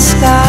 arriscar.